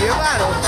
E eu, garoto.